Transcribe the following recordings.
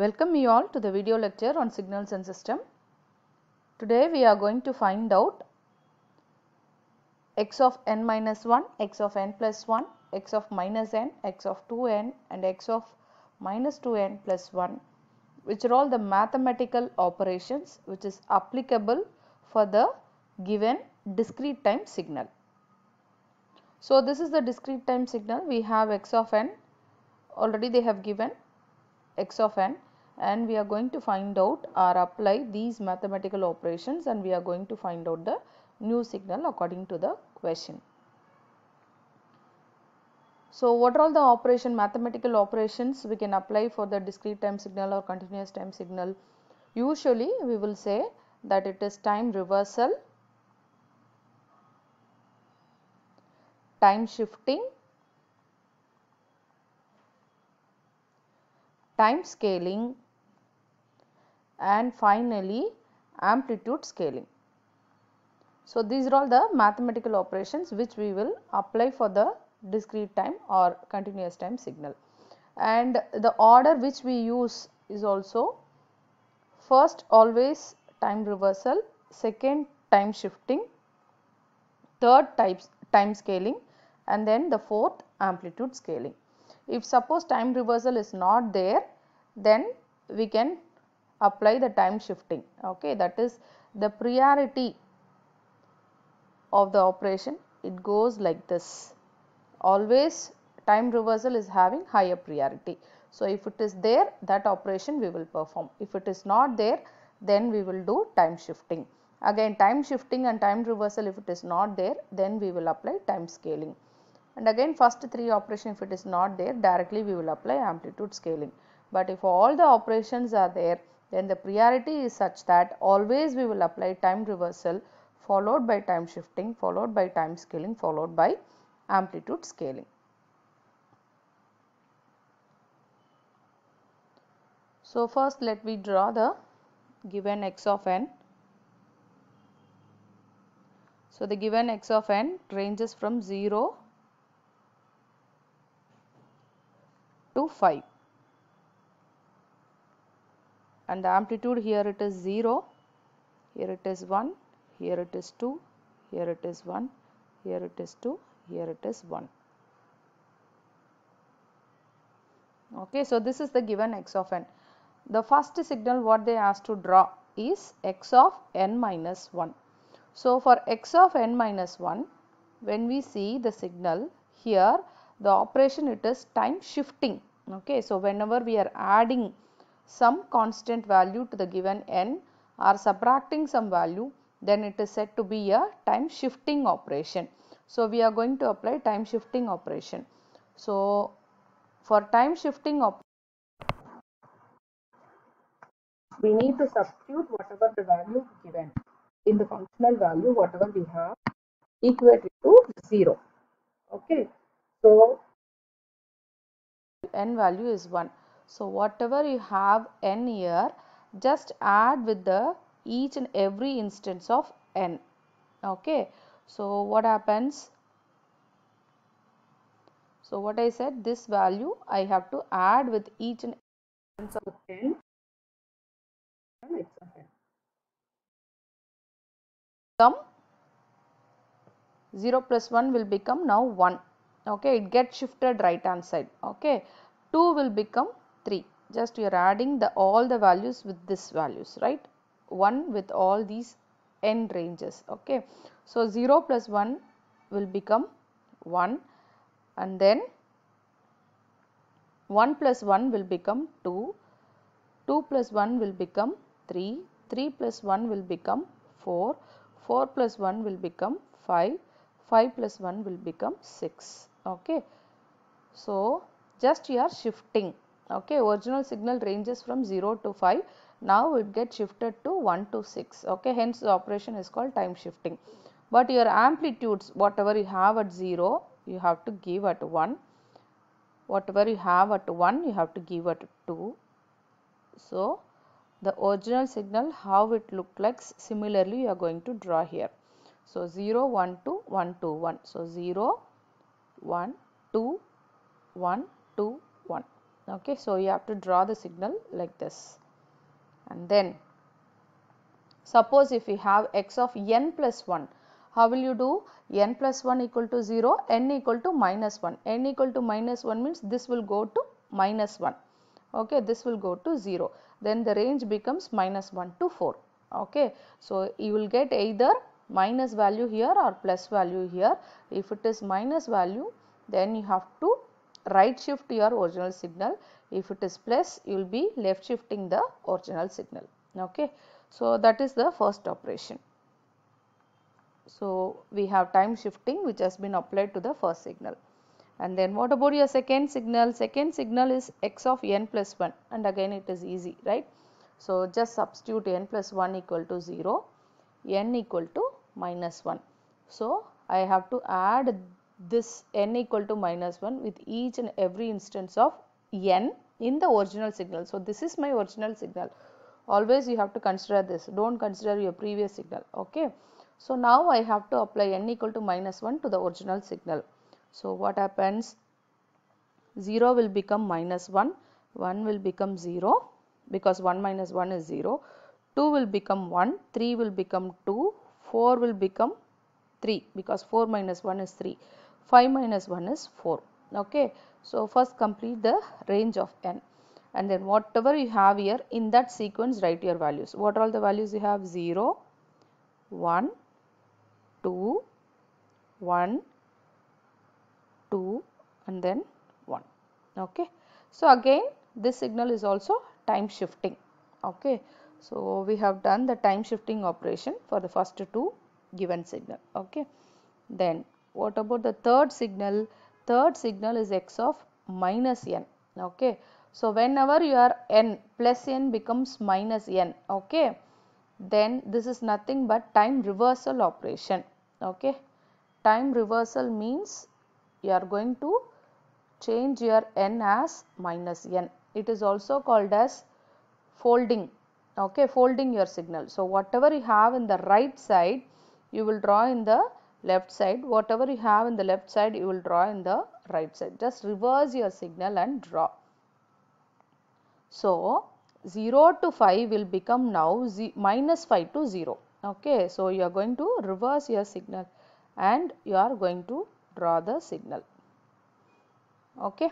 Welcome you all to the video lecture on signals and system. Today we are going to find out x of n minus 1, x of n plus 1, x of minus n, x of 2n and x of minus 2n plus 1 which are all the mathematical operations which is applicable for the given discrete time signal. So, this is the discrete time signal we have x of n already they have given x of n and we are going to find out or apply these mathematical operations and we are going to find out the new signal according to the question. So, what are all the operation mathematical operations we can apply for the discrete time signal or continuous time signal? Usually we will say that it is time reversal, time shifting, time scaling and finally amplitude scaling. So, these are all the mathematical operations which we will apply for the discrete time or continuous time signal and the order which we use is also first always time reversal, second time shifting, third types time scaling and then the fourth amplitude scaling. If suppose time reversal is not there then we can apply the time shifting okay that is the priority of the operation it goes like this always time reversal is having higher priority. So, if it is there that operation we will perform. If it is not there then we will do time shifting. Again time shifting and time reversal if it is not there then we will apply time scaling. And again first three operation if it is not there directly we will apply amplitude scaling. But if all the operations are there then the priority is such that always we will apply time reversal followed by time shifting followed by time scaling followed by amplitude scaling. So, first let me draw the given x of n. So, the given x of n ranges from 0 to 5 and the amplitude here it is 0, here it is 1, here it is 2, here it is 1, here it is 2, here it is 1. Okay, so this is the given x of n. The first signal what they asked to draw is x of n minus 1. So, for x of n minus 1, when we see the signal here, the operation it is time shifting. Okay, so whenever we are adding some constant value to the given n or subtracting some value, then it is said to be a time shifting operation. So, we are going to apply time shifting operation. So, for time shifting operation, we need to substitute whatever the value given in the functional value whatever we have equate to 0. Okay. So, n value is 1. So, whatever you have n here just add with the each and every instance of n. Okay. So, what happens? So, what I said this value I have to add with each and instance of n. Come 0 plus 1 will become now 1 okay it gets shifted right hand side okay 2 will become 3 just you are adding the all the values with this values right? 1 with all these n ranges okay? So 0 plus 1 will become 1 and then 1 plus 1 will become 2 2 plus 1 will become 3 3 plus 1 will become 4 4 plus 1 will become 5 5 plus 1 will become 6 okay? So just you are shifting okay original signal ranges from 0 to 5 now it gets shifted to 1 to 6 okay hence the operation is called time shifting. But your amplitudes whatever you have at 0 you have to give at 1 whatever you have at 1 you have to give at 2 so the original signal how it look like similarly you are going to draw here. So 0 1 2 1 2 1 so 0 1 2 1 2 1 okay so you have to draw the signal like this. And then suppose if we have x of n plus 1 how will you do? n plus 1 equal to 0 n equal to minus 1 n equal to minus 1 means this will go to minus 1 okay this will go to 0 then the range becomes minus 1 to 4 okay so you will get either minus value here or plus value here. If it is minus value then you have to right shift your original signal. If it is plus you will be left shifting the original signal. Okay. So that is the first operation. So we have time shifting which has been applied to the first signal. And then what about your second signal? Second signal is x of n plus 1 and again it is easy right? So just substitute n plus 1 equal to 0 n equal to minus 1 so i have to add this n equal to minus 1 with each and every instance of n in the original signal. So this is my original signal. Always you have to consider this. Don't consider your previous signal. Okay? So now i have to apply n equal to minus 1 to the original signal. So what happens? 0 will become minus 1 1 will become 0 because 1 minus 1 is 0 2 will become 1 3 will become 2 4 will become 3 because 4 minus 1 is 3 5 minus 1 is 4 okay? So first complete the range of n. And then whatever you have here in that sequence write your values. What are all the values you have? 0 1 2 1 2 and then 1 okay? So again this signal is also time shifting. Okay? So we have done the time shifting operation for the first two given signal. Okay? Then what about the third signal? Third signal is x of minus n. Okay. So whenever your n plus n becomes minus n. Okay. Then this is nothing but time reversal operation. Okay. Time reversal means you are going to change your n as minus n. It is also called as folding. Okay. Folding your signal. So whatever you have in the right side you will draw in the left side whatever you have in the left side you will draw in the right side. Just reverse your signal and draw. So 0 to 5 will become now minus 5 to 0 okay so you are going to reverse your signal and you are going to draw the signal. Okay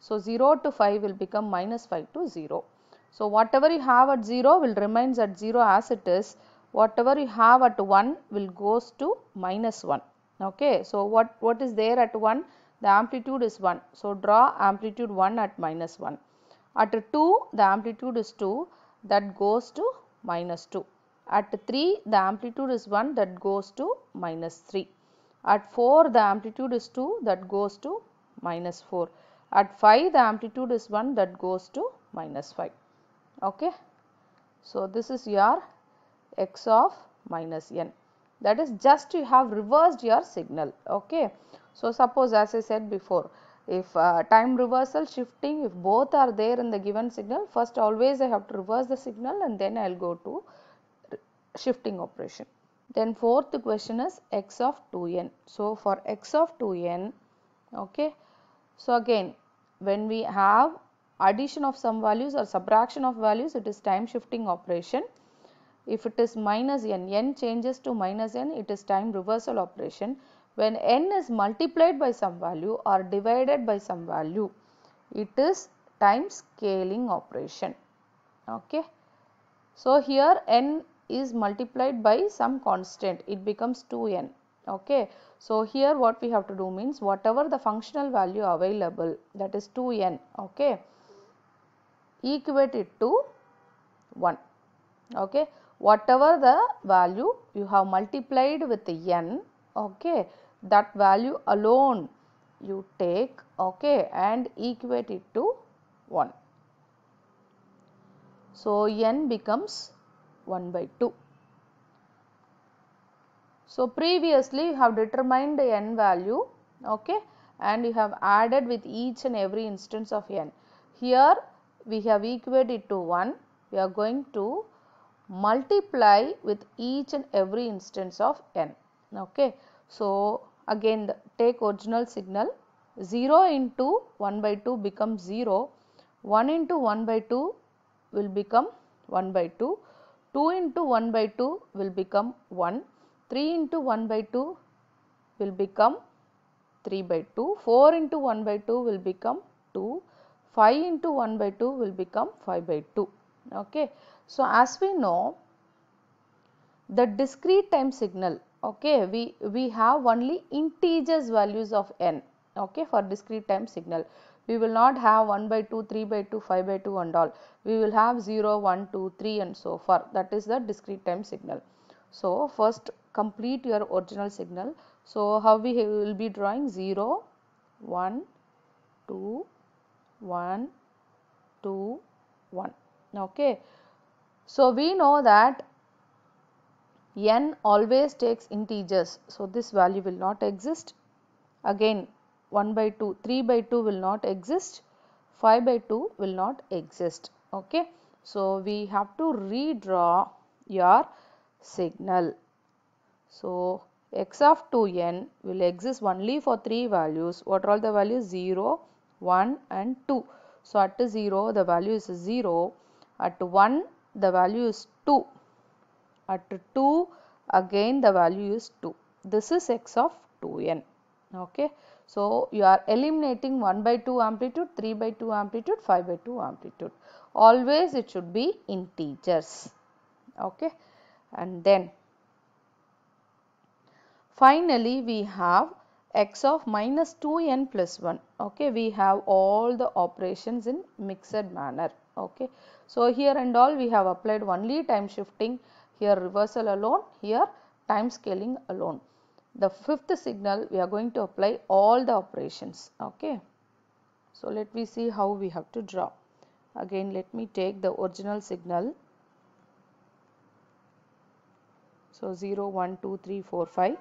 so 0 to 5 will become minus 5 to 0 so whatever you have at 0 will remains at 0 as it is whatever you have at 1 will goes to minus 1 okay so what what is there at 1 the amplitude is 1 so draw amplitude 1 at minus 1 at 2 the amplitude is 2 that goes to minus 2 at 3 the amplitude is 1 that goes to minus 3 at 4 the amplitude is 2 that goes to minus 4 at 5 the amplitude is 1 that goes to minus 5 okay so this is your x of minus n. That is just you have reversed your signal okay? So suppose as i said before if uh, time reversal shifting if both are there in the given signal first always i have to reverse the signal and then i'll go to shifting operation. Then fourth question is x of 2n so for x of 2n okay? So again when we have addition of some values or subtraction of values it is time shifting operation if it is minus n n changes to minus n it is time reversal operation. When n is multiplied by some value or divided by some value it is time scaling operation. Okay? So here n is multiplied by some constant it becomes 2n okay? So here what we have to do means whatever the functional value available that is 2n okay equate it to 1 okay whatever the value you have multiplied with n okay that value alone you take okay and equate it to 1 so n becomes 1 by 2 so previously you have determined the n value okay and you have added with each and every instance of n. Here we have equated it to 1 we are going to multiply with each and every instance of n okay so again the, take original signal 0 into 1 by 2 becomes 0 1 into 1 by 2 will become 1 by 2, 2 into 1 by 2 will become 1, 3 into 1 by 2 will become 3 by 2, 4 into 1 by 2 will become 2, 5 into 1 by 2 will become 5 by 2. Okay. So, as we know the discrete time signal okay we we have only integers values of n okay for discrete time signal. We will not have 1 by 2 3 by 2 5 by 2 and all. We will have 0 1 2 3 and so forth. That is the discrete time signal. So first complete your original signal. So how we will be drawing? 0 1 2 1 2 1 okay. So we know that n always takes integers. So this value will not exist. Again 1 by 2 3 by 2 will not exist. 5 by 2 will not exist. Okay. So we have to redraw your signal. So x of 2n will exist only for three values. What are all the values? 0 1 and 2 so at 0 the value is 0 at 1 the value is 2 at 2 again the value is 2 this is x of 2n okay? So you are eliminating 1 by 2 amplitude 3 by 2 amplitude 5 by 2 amplitude. Always it should be integers. Okay? And then finally we have x of minus 2n plus 1 okay we have all the operations in mixed manner. Okay so here and all we have applied only time shifting here reversal alone here time scaling alone. The fifth signal we are going to apply all the operations. Okay so let me see how we have to draw. Again let me take the original signal. So 0 1 2 3 4 5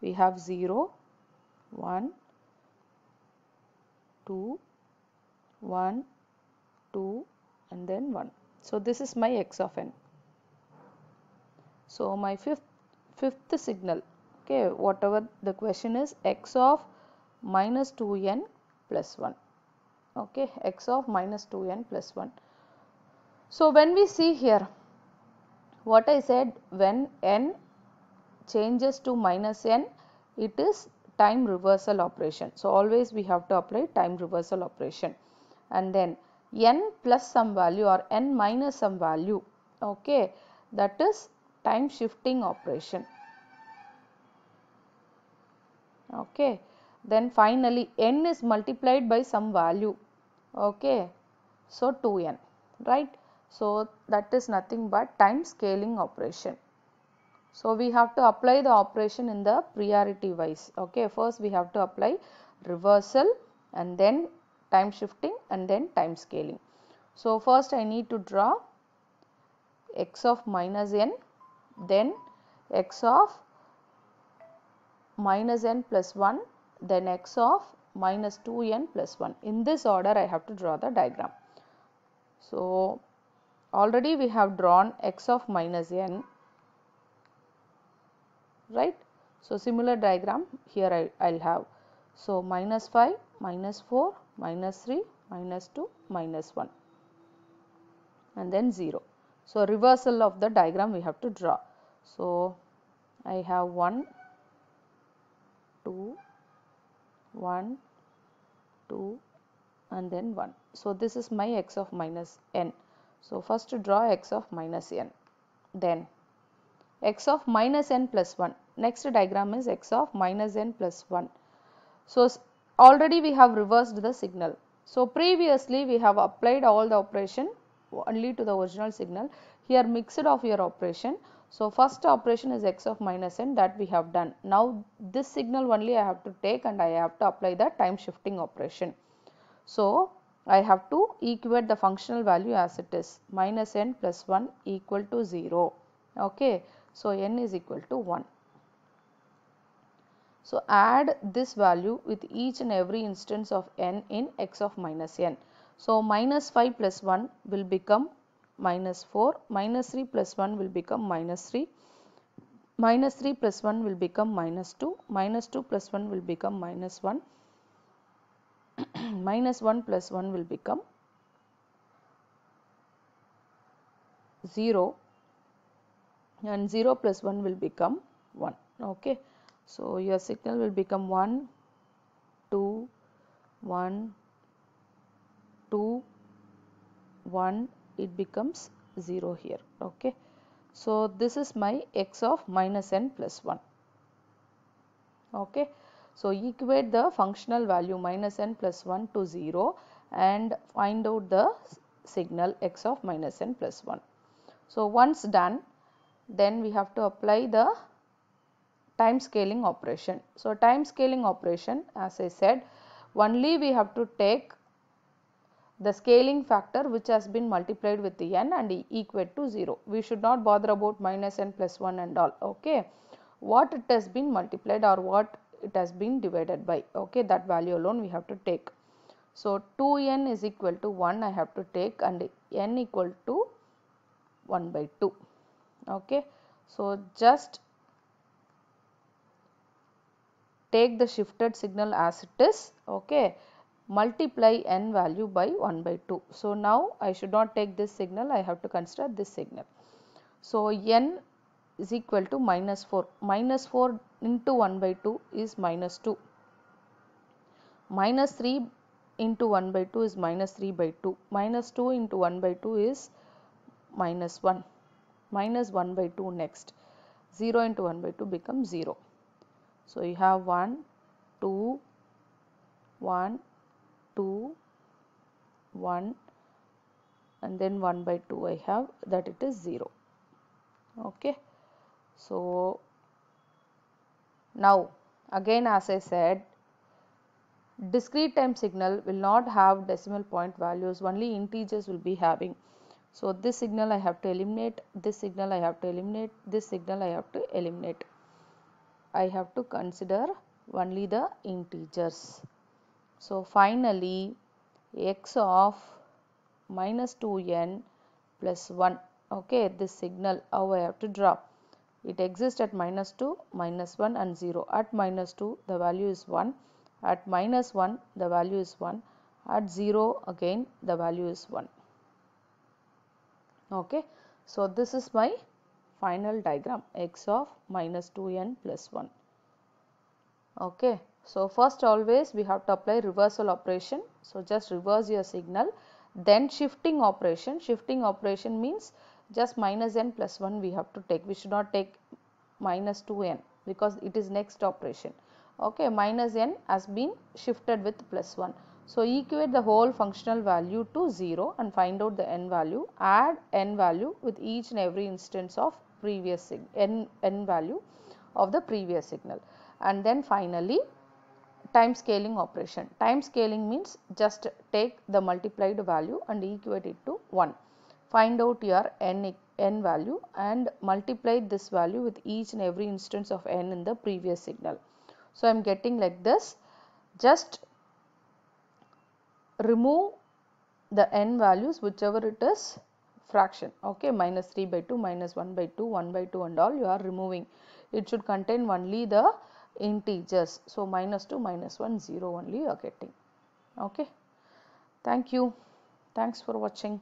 we have 0 1 2 1 2 and then 1 so this is my x of n. So my fifth fifth signal. Okay whatever the question is x of minus 2n plus 1 okay x of minus 2n plus 1 so when we see here what I said when n changes to minus n it is time reversal operation. So always we have to apply time reversal operation. And then n plus some value or n minus some value okay that is time shifting operation. Okay. Then finally n is multiplied by some value okay. So 2n right? So that is nothing but time scaling operation so we have to apply the operation in the priority wise. Okay first we have to apply reversal and then time shifting and then time scaling. So first i need to draw x of minus n then x of minus n plus 1 then x of minus 2n plus 1 in this order I have to draw the diagram. So already we have drawn x of minus n right. So similar diagram here I will have so minus 5 minus 4 minus 3 minus 2 minus 1 and then 0. So reversal of the diagram we have to draw. So I have 1 2 1 2 and then 1 so this is my x of minus n so first draw x of minus n then x of minus n plus 1 next diagram is x of minus n plus 1 so already we have reversed the signal so previously we have applied all the operation only to the original signal here mixed of your operation so first operation is x of minus n that we have done. Now this signal only I have to take and I have to apply the time shifting operation. So I have to equate the functional value as it is minus n plus 1 equal to 0. Okay. So n is equal to 1. So add this value with each and every instance of n in x of minus n. So minus 5 plus 1 will become minus 4 minus 3 plus 1 will become minus 3 minus 3 plus 1 will become minus 2 minus 2 plus 1 will become minus 1 minus 1 plus 1 will become 0 and 0 plus 1 will become 1 okay. So your signal will become 1 2 1 2 1 it becomes 0 here. Okay. So this is my x of minus n plus 1 okay. So equate the functional value minus n plus 1 to 0 and find out the signal x of minus n plus 1 so once done then we have to apply the time scaling operation so time scaling operation as i said only we have to take the scaling factor which has been multiplied with the n and equate to 0. We should not bother about minus n plus 1 and all. Okay. What it has been multiplied or what it has been divided by. Okay. That value alone we have to take. So 2n is equal to 1 I have to take and n equal to 1 by 2. Okay. So just take the shifted signal as it is. Okay multiply n value by 1 by 2. So now I should not take this signal, I have to consider this signal. So n is equal to minus 4. Minus 4 into 1 by 2 is minus 2. Minus 3 into 1 by 2 is minus 3 by 2. Minus 2 into 1 by 2 is minus 1. Minus 1 by 2 next. 0 into 1 by 2 becomes 0. So you have 1, 2, 1, 2 1 and then 1 by 2 I have that it is 0 okay so now again as I said discrete time signal will not have decimal point values only integers will be having so this signal I have to eliminate this signal I have to eliminate this signal I have to eliminate. I have to consider only the integers. So finally x of minus 2n plus 1 okay this signal how I have to draw? It exists at minus 2 minus 1 and 0 at minus 2 the value is 1 at minus 1 the value is 1 at 0 again the value is 1 okay so this is my final diagram x of minus 2n plus 1 okay so first always we have to apply reversal operation. So just reverse your signal. Then shifting operation. Shifting operation means just minus n plus 1 we have to take. We should not take minus 2n because it is next operation. Okay, minus n has been shifted with plus 1. So equate the whole functional value to 0 and find out the n value. Add n value with each and every instance of previous n, n value of the previous signal. And then finally time scaling operation. Time scaling means just take the multiplied value and equate it to 1. Find out your n, n value and multiply this value with each and every instance of n in the previous signal. So, I am getting like this just remove the n values whichever it is fraction okay minus 3 by 2 minus 1 by 2 1 by 2 and all you are removing it should contain only the integers. So, minus 2, minus 1, 0 only you are getting. Okay. Thank you. Thanks for watching.